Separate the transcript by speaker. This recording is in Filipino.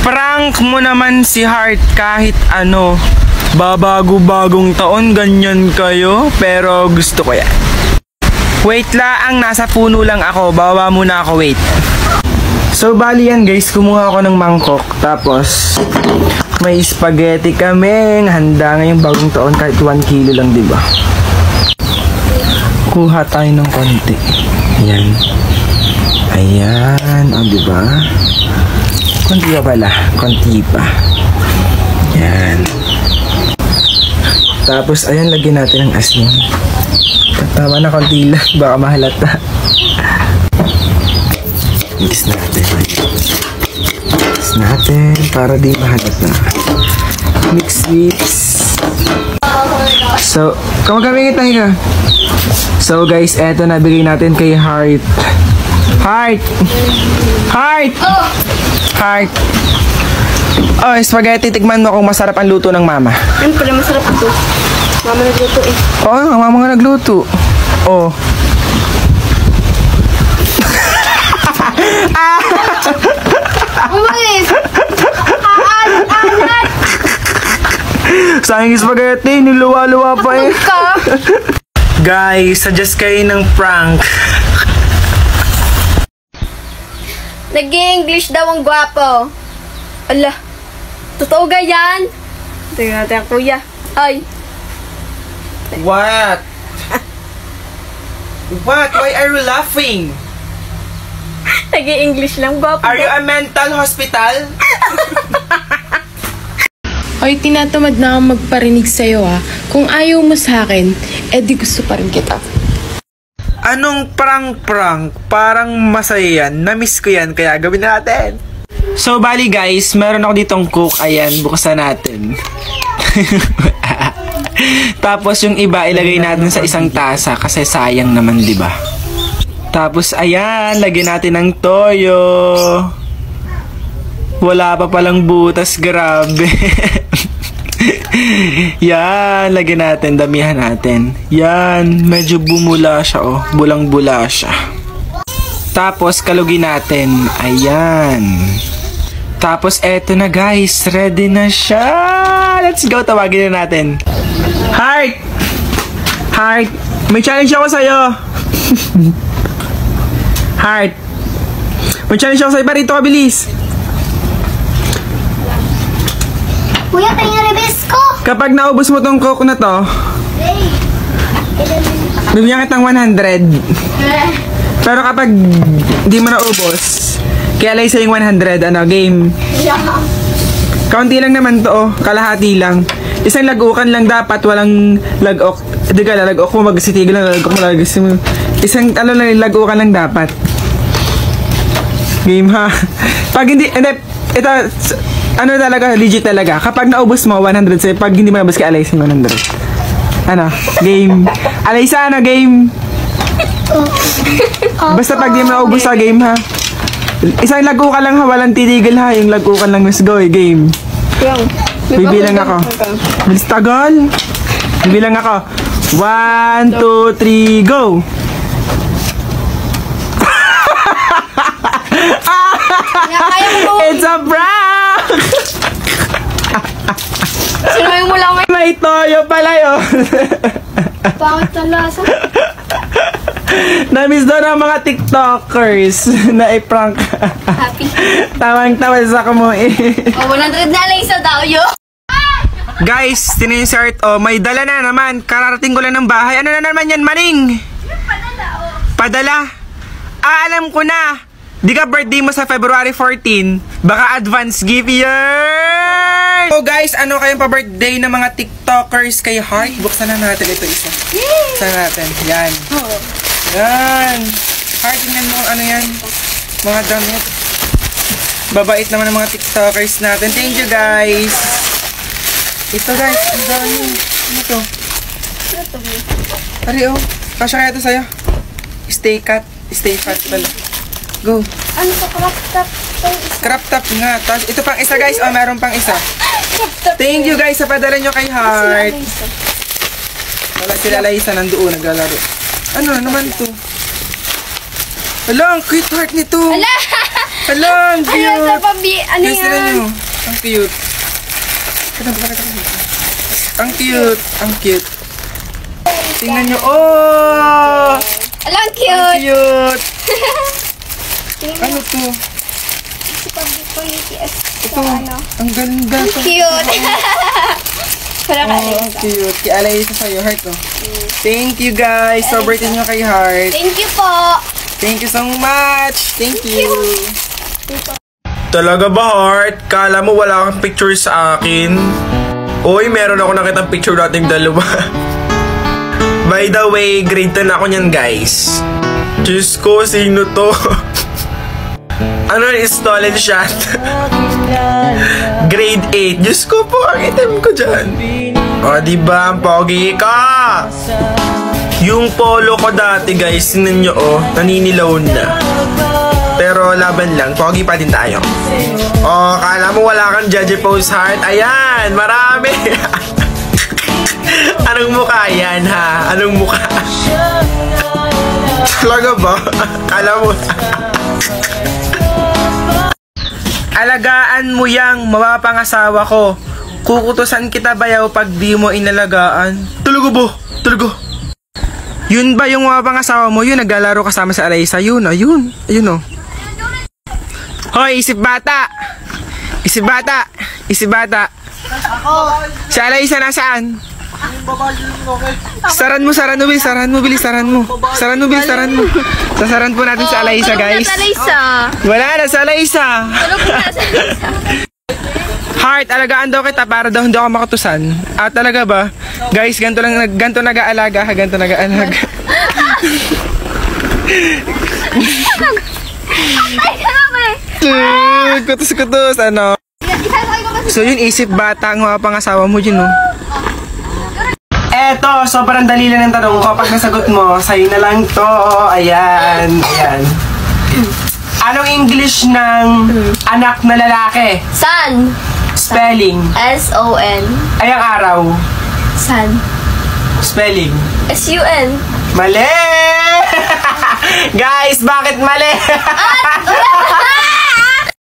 Speaker 1: Prank mo naman si Heart kahit ano. Babago-bagong taon, ganyan kayo. Pero gusto ko yan. Wait lang, nasa puno lang ako. Bawa muna ako, wait. So, bali yan guys. Kumuha ako ng mangkok. Tapos, may spaghetti kami. Handa ngayong bagong taon kahit 1 kilo lang, di ba? Kuha tayo ng konti. Ayan. Ayan. O, di ba? Konti pa pala. Konti pa. Ayan. Tapos, ayan, lagyan natin ng asin. Tama na, konti lang. Baka mahalata. Mix natin. Mix natin para di mahalata. Mix, mix. So, kamagkamingit tayo ka. So guys, eto na bigay natin kay Heart. Heart! Heart! Heart! Oh, spaghetti, tikman mo kung masarap ang luto ng mama.
Speaker 2: Siyempre, masarap ito. Mama nagluto eh.
Speaker 1: Oo, oh, mama nga nagluto. Oh.
Speaker 2: Umalis! Aanat!
Speaker 1: Sayang spaghetti, niluwa-luwa pa eh. Guys, suggest kayo ng prank.
Speaker 2: Nag-English daw ang gwapo. Ala, totoo ga yan? Tingnan natin ang kuya. Ay,
Speaker 1: What? What? Why are you laughing?
Speaker 2: nag-English lang. Gwapo
Speaker 1: Are you a mental hospital?
Speaker 3: Hoy, tinatamad na akong magparinig sa'yo ah. Kung ayaw mo sa akin, eh di gusto pa rin kita.
Speaker 1: Anong prank-prank? Parang masaya yan. Namiss ko yan, kaya gawin natin. So, bali guys, meron ako ditong cook. Ayan, buksan natin. Tapos yung iba, ilagay natin sa isang tasa kasi sayang naman, di ba? Tapos, ayan, lagyan natin ng toyo. Wala pa palang butas, grabe. Yan, lagyan natin, damihan natin. Yan, medyo bumula siya, oh. Bulang-bula siya. Tapos, kalugin natin. Ayan. Tapos, eto na guys. Ready na siya. Let's go, tawagin na natin. Heart! Heart! May challenge ako sa'yo. Heart! May challenge ako sa'yo. Parito ka, bilis.
Speaker 2: Kuya, tingnan rebes ko!
Speaker 1: Kapag naubos mo tong coke na to, bibigyan kitang 100. Pero kapag di mo naubos, kaya lay sa yung 100, ano, game. Kaunti lang naman to, oh. Kalahati lang. Isang lagukan lang dapat, walang lagok. Hindi ka, lagok mo, magsitigil lang, lagok mo, lagok mo. Isang, ano lang, lagukan lang dapat. Game ha. Pag hindi, hindi, ito, s- ano talaga, legit talaga. Kapag naubos mo, 100 sa'yo. Pag hindi mo naubos kay Alaysa, 100. Ano, game. Alaysa, ano, game. Basta pag di mo naubos sa game ha. Isang lago ka lang ha, walang titigil ha. Yung lago ka lang, let's go, eh, game.
Speaker 2: Yung.
Speaker 1: Bibilang ako. Bilis tagal. Bibilang ako. One, two, three, go! It's a prank! May toyo pala yun.
Speaker 2: Pangit na lasa.
Speaker 1: Namiss daw ng mga tiktokers na i-prank.
Speaker 2: Happy.
Speaker 1: Tawang-tawa sa mo eh.
Speaker 2: O, 100 na lang isa daw yun.
Speaker 1: Guys, Art, oh, may dala na naman. Kararating ko lang ng bahay. Ano na naman yan, Maning? Padala. Ah, alam ko na. Di ka birthday mo sa February 14, baka advance gift yan! So guys, ano kayong pa-birthday ng mga TikTokers kay Heart? Buksan na natin ito isa. Buksan natin. Yan. Yan. Heart, tingnan mo ano yan. Mga damit. Babait naman ng mga TikTokers natin. Thank you guys. Ito guys, ang dami. Ano to? Pari oh. Kasya kaya ito sa'yo. Stay cut. Stay fat pala. Go.
Speaker 2: Ano sa crop top?
Speaker 1: Crop top nga. Tapos ito pang isa guys. Oh, meron pang isa. Thank you guys sa padala nyo kay Heart. Wala sila Laisa nandoon naglalaro. Ano na naman to? Hala, ang cute heart nito.
Speaker 2: Ala!
Speaker 1: Hala, ang
Speaker 2: Ano sa
Speaker 1: cute.
Speaker 2: pabi? Ano
Speaker 1: Guys,
Speaker 2: yan?
Speaker 1: nyo. Ang cute. Tignan mo. Ang cute. Ang cute. Tingnan nyo. Oh!
Speaker 2: Ala, ang
Speaker 1: Ang
Speaker 2: cute.
Speaker 1: cute. Ano to?
Speaker 2: Ko UTS.
Speaker 1: Ito.
Speaker 2: Ano?
Speaker 1: Ang ganda.
Speaker 2: Cute. Para ka
Speaker 1: Oh, ang cute. Kaya alay sa sa'yo, Heart, oh. Thank you, guys. Sobrang nyo kay Heart.
Speaker 2: Thank you po.
Speaker 1: Thank you so much. Thank you. Talaga ba, Heart? Kala mo wala kang picture sa akin? Uy, meron ako nakitang picture nating dalawa. By the way, grade 10 ako niyan, guys. Diyos ko, sino to? ano stolen shot? grade 8. Diyos ko po, ang item ko dyan. O, diba? Ang pogi ka! Yung polo ko dati guys, sinan nyo oh, naninilaw na. Pero laban lang, pogi pa din tayo. Oh, kala mo wala kang judge post heart? Ayan, marami. Anong mukha yan ha? Anong mukha? Talaga ba? Kala mo? Alagaan mo yang mapapangasawa ko. Kukutusan kita bayaw pag di mo inalagaan. Talaga ba? Talaga? Yun ba yung mga pangasawa mo? Yun, naglalaro kasama sa Alaysa. Yun, ayun. Ayun, oh. Hoy, isip bata! Isip bata! Isip bata! Si Alaysa nasaan? Saran mo, saran mo, bilis, saran mo, bilis, saran mo. Saran mo, bilis, saran mo. Sasaran po natin si Alaysa, guys.
Speaker 2: Tulog na Alaysa.
Speaker 1: Wala na, sa Alaysa.
Speaker 2: Tulog na sa Alaysa.
Speaker 1: Heart, alagaan daw kita para daw hindi ako makatusan. Ah, talaga ba? Guys, ganito lang, ganito nag-aalaga, ganito nag-aalaga.
Speaker 2: Ay,
Speaker 1: kutus-kutus, ano? So yun, isip bata ang mga pangasawa mo yun, no? Eto, sobrang dali lang ng tanong ko. Pag nasagot mo, sa'yo na lang to. Ayan, ayan. Anong English ng anak na lalaki?
Speaker 2: Sun.
Speaker 1: Spelling.
Speaker 2: S-O-N.
Speaker 1: Ay, ang araw.
Speaker 2: Sun.
Speaker 1: Spelling.
Speaker 2: S-U-N.
Speaker 1: Mali! Guys, bakit mali?
Speaker 2: Wala!